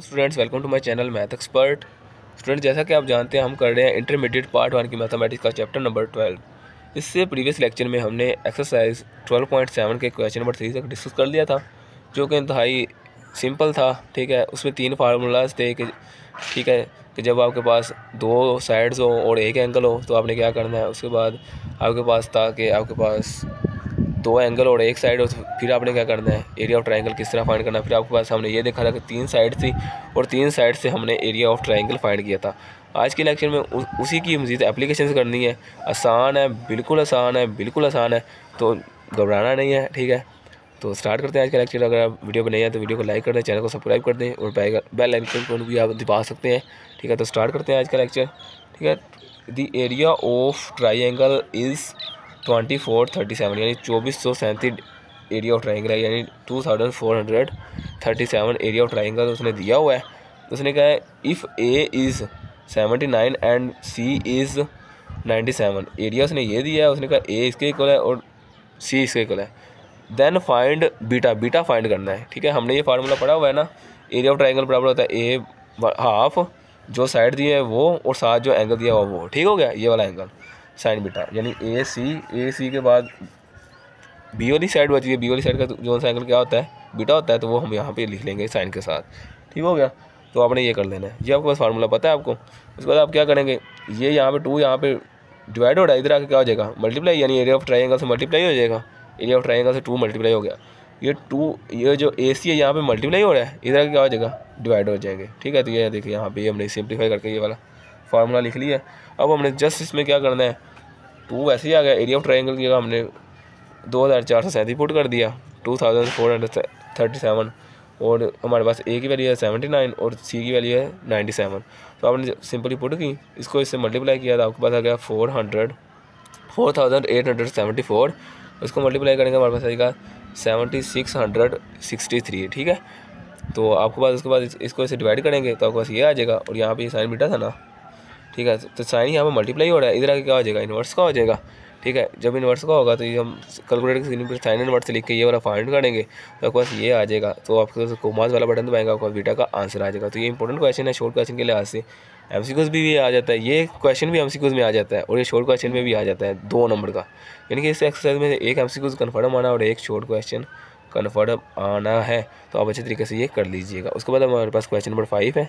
Students welcome to my channel math expert student जैसा कि आप जानते हैं, हम कर रहे हैं इंटरमीडिएट पार्ट वन की मैथमेटिक्स का चैप्टर नंबर ट्वेल्व इससे प्रीवियस लेक्चर में हमने एक्सरसाइज ट्वेल्व पॉइंट सेवन के क्वेश्चन नंबर थ्री तक डिस्कस कर लिया था, जो कि इंतहाई सिंपल था, ठीक है? उसमें तीन फार्मूलाज थे कि, ठीक है, कि जब आपके पास दो साइड्स हो और एक एंगल हो तो आपने क्या करना है? उसके बाद आपके पास था कि आपके पास दो एंगल और एक साइड और फिर आपने क्या करना है? एरिया ऑफ़ ट्राइंगल किस तरह फाइंड करना है? फिर आपके पास हमने ये देखा था कि तीन साइड थी और तीन साइड से हमने एरिया ऑफ़ ट्राइंगल फाइंड किया था। आज के लेक्चर में उ, उसी की मज़ीद एप्लीकेशन करनी है। आसान है बिल्कुल आसान है बिल्कुल आसान है। तो घबराना नहीं है ठीक है? तो स्टार्ट करते हैं आज का लेक्चर अगर आप वीडियो पर नहीं है तो वीडियो को लाइक कर दें चैनल को सब्सक्राइब कर दें और बेल आइकन को भी आप दबा सकते हैं ठीक है? तो स्टार्ट करते हैं आज का लेक्चर ठीक है? The area of tri is twenty four, thirty seven, यानी चौबीस सौ सैंतीस एरिया ऑफ़ ट्राइंगल है, यानी two thousand four hundred thirty seven area of triangle उसने दिया हुआ है। उसने कहा है if A is seventy nine and C is ninety seven area उसने ये दिया है, उसने कहा ए इसके इक्वल है और सी इसके इक्वल है। Then find beta beta find करना है, ठीक है? हमने ये फार्मूला पढ़ा हुआ है ना एरिया ऑफ़ ट्राइंगल बराबर होता है ए हाफ़ जो साइड दिए है वो और साथ जो एंगल दिया हुआ वो, ठीक हो गया? ये वाला एंगल साइन बीटा यानी ए सी ए सी के बाद बी वाली साइड बची है। बी वाली साइड का जो सा एंगल क्या होता है? बीटा होता है तो वो हम यहाँ पे लिख लेंगे साइन के साथ। ठीक हो गया? तो आपने ये कर लेना है। ये आपके पास फार्मूला पता है आपको? उसके बाद आप क्या करेंगे? ये यहाँ पे टू यहाँ पे डिवाइड हो रहा है, इधर आके क्या हो जाएगा? मल्टीप्लाई यानी एरिया ऑफ़ ट्राइंगल से मल्टीप्लाई हो जाएगा। एरिया ऑफ़ ट्राइंगल से टू मल्टीप्लाई हो गया। ये टू ये जो ए सी है, यहाँ पे मल्टीप्लाई हो रहा है, इधर आके क्या हो जाएगा? डिवाइड हो जाएँगे। ठीक है? तो ये देखिए, यहाँ पे हमने सिंप्लीफाई करके ये वाला फार्मूला लिख लिया अब हमने जस्ट इसमें क्या करना है? टू वैसे ही आ गया एरिया ऑफ़ ट्राइंगल की हमने दो हज़ार चार सौ सैंतीस पुट कर दिया two thousand four hundred thirty seven और हमारे पास ए की वैल्यू है सेवेंटी नाइन और सी की वैल्यू है नाइन्टी सेवन तो आपने सिंपली पुट की, इसको इससे मल्टीप्लाई किया तो आपके पास आ गया four hundred four thousand eight hundred seventy four उसको मल्टीप्लाई करेंगे, हमारे पास आएगा seventy six hundred sixty three ठीक है? तो आपके पास उसके बाद इसको इसे डिवाइड करेंगे तो आपके पास ये आ जाएगा और यहाँ पे साइन बीटा था ना ठीक है तो साइन यहाँ पर मल्टीप्लाई हो रहा है, इधर आगे क्या हो जाएगा? इन्वर्स का हो जाएगा। ठीक है, जब इन्वर्स का होगा तो ये हम कैलकुलेटर की स्क्रीन पर साइन इन्वर्स लिख के ये वाला फाइंड करेंगे तो आपके पास ये आ जाएगा। तो आपके पास कोमास वाला बटन दबाएँगे आपका बीटा का आंसर आ जाएगा। तो ये इंपॉर्टेंट क्वेश्चन है शॉर्ट क्वेश्चन के लिहाज से। एम सी भी ये आ जाता है। ये क्वेश्चन भी एम सी में आ जाता है और ये शॉर्ट क्वेश्चन में भी आ जाता है, दो नंबर का। यानी कि इस एक्सरसाइज में एक एम सी कन्फर्म आना और एक शॉर्ट क्वेश्चन कन्फर्म आना है। तो आप अच्छे तरीके से ये कर लीजिएगा। उसके बाद हमारे पास क्वेश्चन नंबर फाइव है।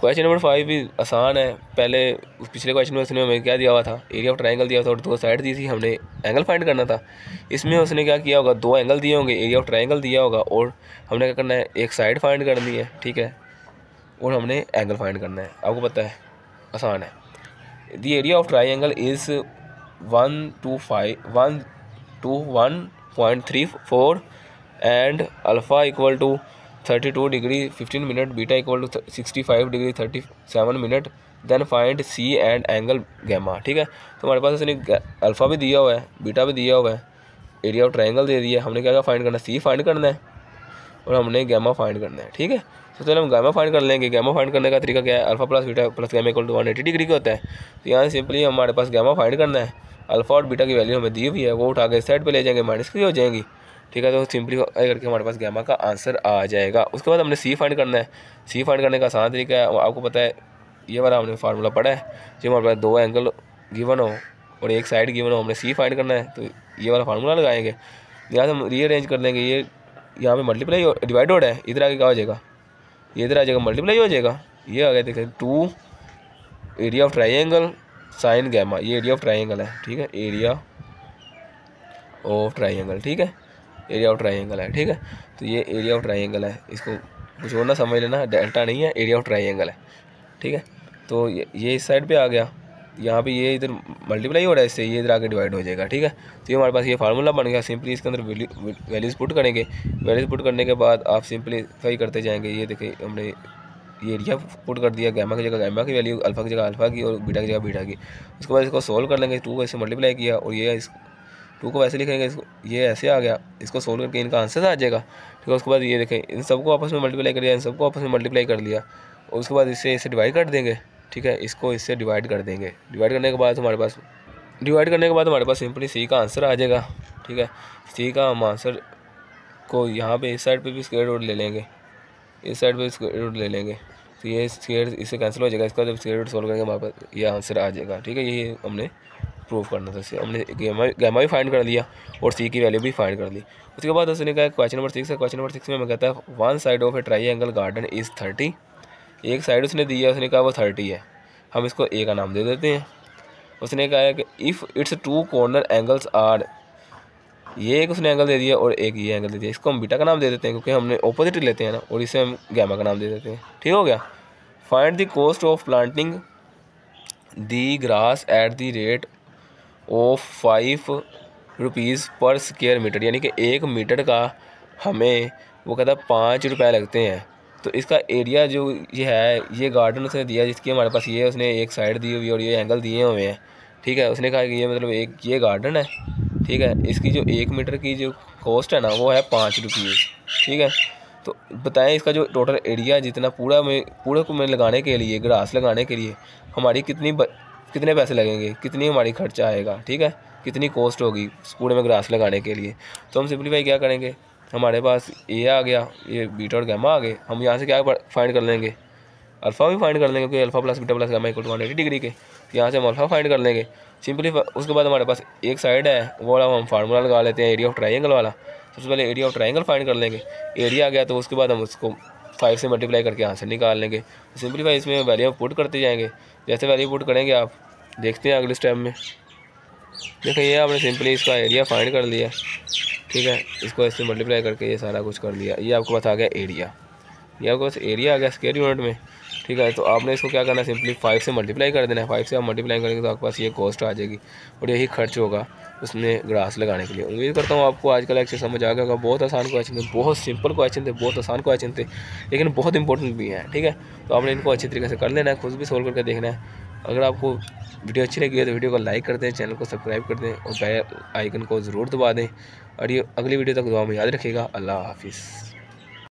क्वेश्चन नंबर फाइव भी आसान है। पहले पिछले क्वेश्चन में उसने हमें क्या दिया हुआ था? एरिया ऑफ़ ट्राइंगल दिया था और दो साइड दी थी। हमने एंगल फाइंड करना था। इसमें उसने क्या किया होगा? दो एंगल दिए होंगे। एरिया ऑफ़ ट्राइंगल दिया होगा और हमने क्या करना है? एक साइड फाइंड करनी है, ठीक है? और हमने एंगल फाइंड करना है। आपको पता है, आसान है। The area of triangle is one two five one two one point three four and alpha equal to thirty two degree fifteen minute, beta equal to sixty five degree thirty seven minute then find C and angle gamma ठीक है? तो हमारे पास इसने alpha भी दिया हुआ है beta भी दिया हुआ है एरिया ऑफ़ ट्राइंगल दे दिया हमने क्या क्या फाइंड करना है? सी फाइंड करना है, और हमने गैमा फाइंड करना है, ठीक है? तो चलो हम गैमा फाइंड कर लेंगे। गैमा फाइंड करने का तरीका क्या है? Alpha plus beta plus gamma equal to one eighty degree का होता है। तो यहाँ सिंपली हमारे पास गैमा फाइंड करना है। अल्फ़ा और बीटा की वैल्यू हमें दी हुई है, वो उठा के साइड पे ले जाएँगे माइनस की हो जाएँगी। ठीक है तो सिंपली करके हमारे पास गैमा का आंसर आ जाएगा। उसके बाद हमने सी फाइंड करना है। सी फाइंड करने का आसान तरीका है आपको पता है, ये वाला हमने फार्मूला पढ़ा है, जो हमारे पास दो एंगल गिवन हो और एक साइड गिवन हो, हमने सी फाइंड करना है तो ये वाला फार्मूला लगाएँगे। यहाँ से हम रीअरेंज कर लेंगे ये यहाँ पे मल्टीप्लाई डिवाइड हो रहा है, इधर आगे क्या हो जाएगा? ये इधर आ जाएगा मल्टीप्लाई हो जाएगा। ये आ गया देखें to area of triangle sine gamma ये एरिया ऑफ़ ट्राइंगल है, ठीक है एरिया ऑफ़ ट्राइंगल ठीक है। एरिया ऑफ़ ट्राइंगल है, ठीक है? तो ये एरिया ऑफ़ ट्राइंगल है। इसको कुछ और ना समझ लेना डेल्टा नहीं है एरिया ऑफ़ ट्राइंगल है, ठीक है? तो ये इस साइड पे आ गया। यहाँ पे ये इधर मल्टीप्लाई हो रहा है, इससे ये इधर आके डिवाइड हो जाएगा, ठीक है? तो ये हमारे पास ये फार्मूला बन गया। सिंपली इसके अंदर वैल्यूज़ पुट करेंगे। वैल्यूज़ पुट करने के बाद आप सिंपलीफाई करते जाएँगे। ये देखिए, हमने ये एरिया पुट कर दिया गैमा की जगह गैमा की वैल्यू अल्फ़ा की जगह अल्फ़ा की और बीटा की जगह बीटा की। उसके बाद इसको सोल्व कर लेंगे। टू ऐसे मल्टीप्लाई किया और ये इस टू को वैसे लिखेंगे इसको। ये ऐसे आ गया। इसको सोल्व करके इनका आंसर आ जाएगा। ठीक है, उसके बाद ये देखें, इन सबको आपस में मल्टीप्लाई कर लिया, इन सबको आपस में मल्टीप्लाई कर लिया। और उसके बाद इससे इसे डिवाइड कर देंगे। ठीक है, इसको इससे डिवाइड कर देंगे। डिवाइड करने के बाद हमारे पास डिवाइड करने के बाद हमारे पास सिंपली सी का आंसर आ जाएगा। ठीक है सी का हम आंसर को यहाँ पे इस साइड पे भी स्क्वायर रूट ले लेंगे। इस साइड पे स्क्वायर रूट ले लेंगे। तो ये स्क्वायर इससे कैंसिल हो जाएगा। इसका जब स्क्वायर रूट सॉल्व करेंगे, हमारे पास ये आंसर आ जाएगा। ठीक है ये हमने प्रूव करना था हमने गैमा गैमा भी फाइंड कर लिया और सी की वैल्यू भी फाइंड कर ली उसके बाद उसने कहा क्वेश्चन नंबर सिक्स है। क्वेश्चन नंबर सिक्स में मैं कहता है one side of a triangle garden is thirty एक साइड उसने दी है, उसने कहा वो थर्टी है। हम इसको ए का नाम दे देते हैं। उसने कहा है कि if its two corner angles are ये एक उसने एंगल दे दिया और एक ये एंगल दे दिया। इसको हम बीटा का नाम दे देते हैं क्योंकि हमने ऑपोजिट लेते हैं ना, और इसे हम गैमा का नाम दे देते हैं। ठीक हो गया? Find the cost of planting the grass at the rate of five rupees per square metre यानी कि एक मीटर का हमें वो कहता है पाँच रुपये लगते हैं। तो इसका एरिया जो ये है ये गार्डन उसने दिया जिसकी हमारे पास ये उसने एक साइड दी हुई और ये एंगल दिए हुए हैं। ठीक है उसने कहा कि ये मतलब एक ये गार्डन है। ठीक है इसकी जो एक मीटर की जो कॉस्ट है ना वो है पाँच रुपये ठीक है तो बताएँ इसका जो टोटल एरिया जितना पूरा में पूरे को में लगाने के लिए ग्रास लगाने के लिए हमारी कितनी ब, कितने पैसे लगेंगे? कितनी हमारी खर्चा आएगा? ठीक है? कितनी कॉस्ट होगी पूरे में ग्रास लगाने के लिए? तो हम सिंपलीफाई क्या करेंगे? हमारे पास ए आ गया, ये बीटा और गैमा आ गए, हम यहाँ से क्या फाइंड कर लेंगे? अल्फ़ा भी फाइंड कर लेंगे, क्योंकि alpha plus beta plus gamma equal to one eighty degree के। यहाँ से हम अल्फ़ा फाइंड कर लेंगे। सिंपली उसके बाद हमारे पास एक साइड है, वो वाला हम फार्मूला लगा लेते हैं एरिया ऑफ़ ट्राइंगल वाला। सबसे पहले एरिया ऑफ़ ट्राइंगल फाइंड कर लेंगे। एरिया आ गया तो उसके बाद हम उसको फाइव से मल्टीप्लाई करके आंसर निकाल लेंगे। सिंपलीफाई इसमें वैल्यू पुट करते जाएँगे। जैसे वैल्यू पुट करेंगे आप, देखते हैं अगले स्टेप में। देखो ये आपने सिंपली इसका एरिया फाइंड कर लिया। ठीक है, इसको इससे मल्टीप्लाई करके ये सारा कुछ कर लिया। ये आपको पता आ गया एरिया ये आपको पास एरिया आ गया स्केयर यूनिट में। ठीक है तो आपने इसको क्या करना है? सिंपली फाइव से मल्टीप्लाई कर देना है। फाइव से आप मल्टीप्लाई करेंगे तो आपके पास ये कॉस्ट आ जाएगी और यही खर्च होगा उसमें ग्रास लगाने के लिए। उम्मीद करता हूँ आपको आज का लेक्चर समझ आ गया बहुत आसान क्वेश्चन थे, बहुत सिंपल क्वेश्चन थे, बहुत आसान क्वेश्चन थे, लेकिन बहुत इंपॉर्टेंट भी हैं, ठीक है? तो आपने इनको अच्छी तरीके से कर लेना है, खुद भी सोल्व करके देखना है। अगर आपको वीडियो अच्छी लगी है तो वीडियो को लाइक कर दें चैनल को सब्सक्राइब कर दें और बेल आइकन को ज़रूर दबा दें। और ये अगली वीडियो तक दुआ में याद रखिएगा। अल्लाह हाफिज़।